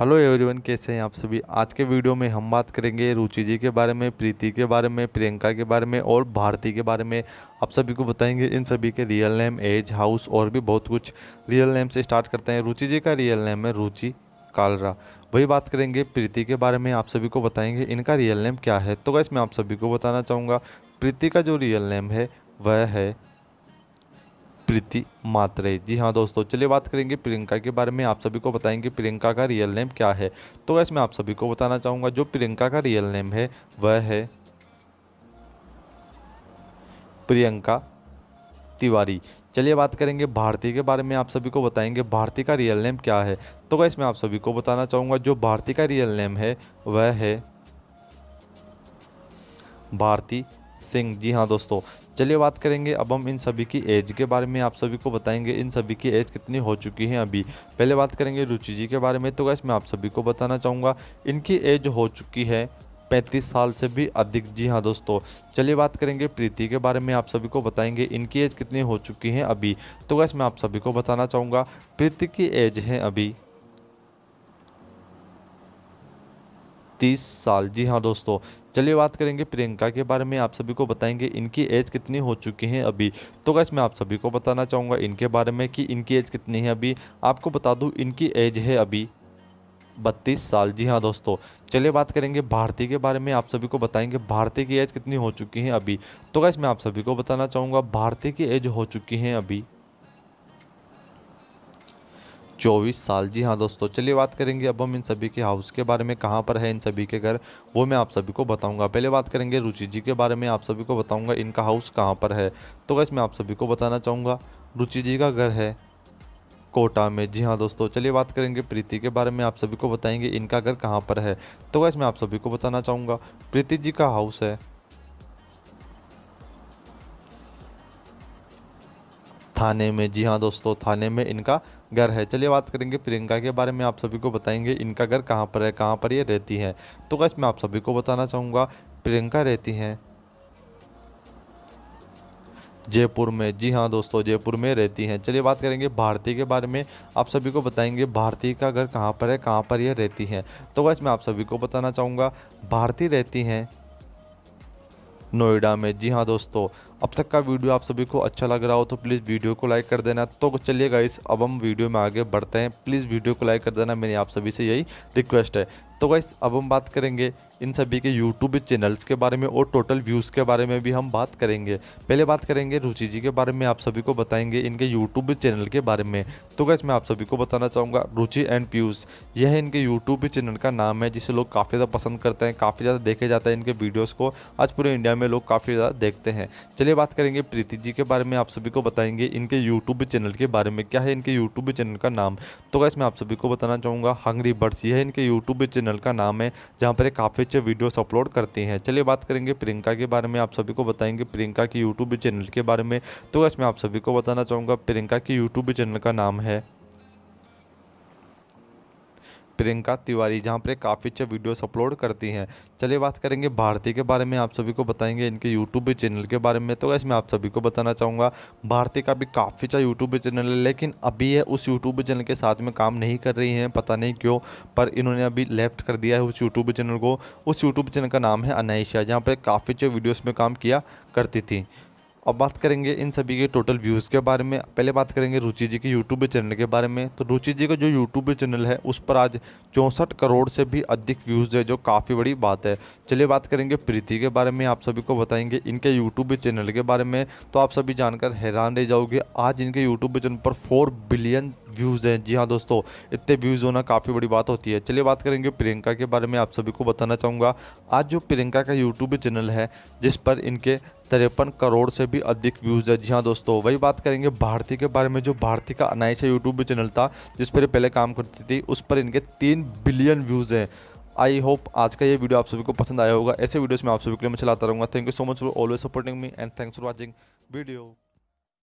Hello everyone, कैसे हैं आप सभी? आज के वीडियो में हम बात करेंगे रुचि जी के बारे में, प्रीति के बारे में, प्रियंका के बारे में और भारती के बारे में। आप सभी को बताएँगे इन सभी के रियल नेम, एज, हाउस और भी बहुत कुछ। रियल नेम से स्टार्ट करते हैं रुचि जी का रियल नेम है रुचि कालरा। वही बात करेंगे प्रीति के बारे में, आप सभी को बताएँगे इनका रियल नेम क्या है। तो वैसे मैं आप सभी को बताना चाहूँगा, प्रीति का जो रियल नेम है, वह है प्रीति मात्रे। जी हाँ दोस्तों, चलिए बात करेंगे प्रियंका के बारे में। आप सभी को बताएँगे प्रियंका का रियल नेम क्या है। तो वैसे मैं आप सभी को बताना चाहूँगा, जो प्रियंका का रियल नेम है, वह है प्रियंका तिवारी। चलिए बात करेंगे भारती के बारे में। आप सभी को बताएँगे भारती का रियल नेम क्या है। तो वैसे मैं आप सभी को बताना चाहूँगा, जो भारती का रियल नेम है, वह है भारती सिंह। जी हाँ दोस्तों, चलिए बात करेंगे अब हम इन सभी की एज के बारे में। आप सभी को बताएँगे इन सभी की एज कितनी हो चुकी है अभी। पहले बात करेंगे रुचि जी के बारे में तो वैसे मैं आप सभी को बताना चाहूँगा, इनकी एज हो चुकी है पैंतीस साल से भी अधिक। जी हाँ दोस्तों, चलिए बात करेंगे प्रीति के बारे में, आप सभी को बताएँगे इनकी एज कितनी हो चुकी है अभी। तो वैसे मैं आप सभी को बताना चाहूँगा, प्रीति की एज है अभी तीस साल। जी हाँ दोस्तों, चलिए बात करेंगे प्रियंका के बारे में। आप सभी को बताएँगे इनकी एज कितनी हो चुकी है अभी। तो गैस मैं आप सभी को बताना चाहूँगा इनके बारे में कि इनकी एज कितनी है अभी। आपको बता दूँ इनकी एज है अभी बत्तीस साल। जी हाँ दोस्तों, चलिए बात करेंगे भारती के बारे में। आप सभी को बताएँगे भारती की एज कितनी हो चुकी है अभी। तो गैस मैं आप सभी को बताना चाहूँगा, भारती की एज हो चुकी है अभी चौबीस साल। जी हाँ दोस्तों, चलिए बात करेंगे अब हम इन सभी के हाउस के बारे में, कहाँ पर है इन सभी के घर, वो मैं आप सभी को बताऊँगा। पहले बात करेंगे रुचि जी के बारे में, आप सभी को बताऊँगा इनका हाउस कहाँ पर है। तो वैसे मैं आप सभी को बताना चाहूँगा, रुचि जी का घर है कोटा में। जी हाँ दोस्तों, चलिए बात करेंगे प्रीति के बारे में, आप सभी को बताएँगे इनका घर कहाँ पर है। तो वैसे मैं आप सभी को बताना चाहूँगा, प्रीति जी का हाउस है थाने में। जी हाँ दोस्तों, थाने में इनका घर है। चलिए बात करेंगे प्रियंका के बारे में। आप सभी को बताएँगे इनका घर कहाँ पर है, कहाँ पर ये रहती हैं। तो कैसे मैं आप सभी को बताना चाहूँगा, प्रियंका रहती हैं जयपुर में। जी हाँ दोस्तों, जयपुर में रहती हैं। चलिए बात करेंगे भारती के बारे में। आप सभी को बताएँगे भारती का घर कहाँ पर है, कहाँ पर यह रहती हैं। तो वैसे मैं आप सभी को बताना चाहूँगा, भारती रहती हैं नोएडा में। जी हाँ दोस्तों अब तक का वीडियो आप सभी को अच्छा लग रहा हो तो प्लीज़ वीडियो को लाइक कर देना। तो चलिए गाइस, अब हम वीडियो में आगे बढ़ते हैं। प्लीज़ वीडियो को लाइक कर देना, मेरी आप सभी से यही रिक्वेस्ट है। तो गाइस, अब हम बात करेंगे इन सभी के यूट्यूब चैनल्स के बारे में और टोटल व्यूज़ के बारे में भी हम बात करेंगे। पहले बात करेंगे रुचि जी के बारे में, आप सभी को बताएँगे इनके यूट्यूब चैनल के बारे में। तो गैस मैं आप सभी को बताना चाहूँगा रुचि एंड पीयूष यह इनके यूट्यूब चैनल का नाम है, जिसे लोग काफ़ी ज़्यादा पसंद करते हैं, काफ़ी ज़्यादा देखे जाते हैं इनके वीडियोज़ को। आज पूरे इंडिया में लोग काफ़ी ज़्यादा देखते हैं। चलिए बात करेंगे प्रीति जी के बारे में, आप सभी को बताएँगे इनके यूट्यूब चैनल के बारे में। क्या है इनके यूट्यूब चैनल का नाम? तो गैस मैं आप सभी को बताना चाहूँगा हंगरी बर्ड्स यह इनके यूट्यूब चैनल का नाम है, जहाँ पर काफ़ी अच्छे वीडियोस अपलोड करती हैं। चलिए बात करेंगे प्रियंका के बारे में। आप सभी को बताएँगे प्रियंका की यूट्यूब चैनल के बारे में। तो इसमें आप सभी को बताना चाहूँगा, प्रियंका की यूट्यूब चैनल का नाम है प्रियंका तिवारी, जहाँ पर काफ़ी अच्छे वीडियोस अपलोड करती हैं। चलिए बात करेंगे भारती के बारे में, आप सभी को बताएँगे इनके यूट्यूब चैनल के बारे में। तो वैसे इसमें आप सभी को बताना चाहूँगा, भारती का भी काफ़ी अच्छा यूट्यूब चैनल है, लेकिन अभी ये उस यूट्यूब चैनल के साथ में काम नहीं कर रही हैं, पता नहीं क्यों, पर इन्होंने अभी लेफ़्ट कर दिया है उस यूट्यूब चैनल को। उस यूट्यूब चैनल का नाम है अनाइशा, जहाँ पर काफ़ी अच्छे वीडियोज़ में काम किया करती थी। अब बात करेंगे इन सभी के टोटल व्यूज़ के बारे में। पहले बात करेंगे रुचि जी के यूट्यूब चैनल के बारे में। तो रुचि जी का जो यूट्यूब चैनल है, उस पर आज चौंसठ करोड़ से भी अधिक व्यूज़ है, जो काफ़ी बड़ी बात है। चलिए बात करेंगे प्रीति के बारे में। आप सभी को बताएँगे इनके यूट्यूब चैनल के बारे में। तो आप सभी जानकर हैरान रह जाओगे, आज इनके यूट्यूब चैनल पर फोर बिलियन व्यूज़ हैं। जी हाँ दोस्तों, इतने व्यूज़ होना काफ़ी बड़ी बात होती है। चलिए बात करेंगे प्रियंका के बारे में। आप सभी को बताना चाहूँगा, आज जो प्रियंका का यूट्यूब चैनल है, जिस पर इनके तिरपन करोड़ से भी अधिक व्यूज़ है। जी हाँ दोस्तों, वही बात करेंगे भारती के बारे में, जो भारती का अनाइशा यूट्यूब चैनल था, जिस पर पहले काम करती थी, उस पर इनके तीन बिलियन व्यूज़ हैं। आई होप आज का ये वीडियो आप सभी को पसंद आया होगा। ऐसे वीडियोस में आप सभी के लिए मैं चलाता रहूँगा। Thank you so much for always supporting me and thanks for watching video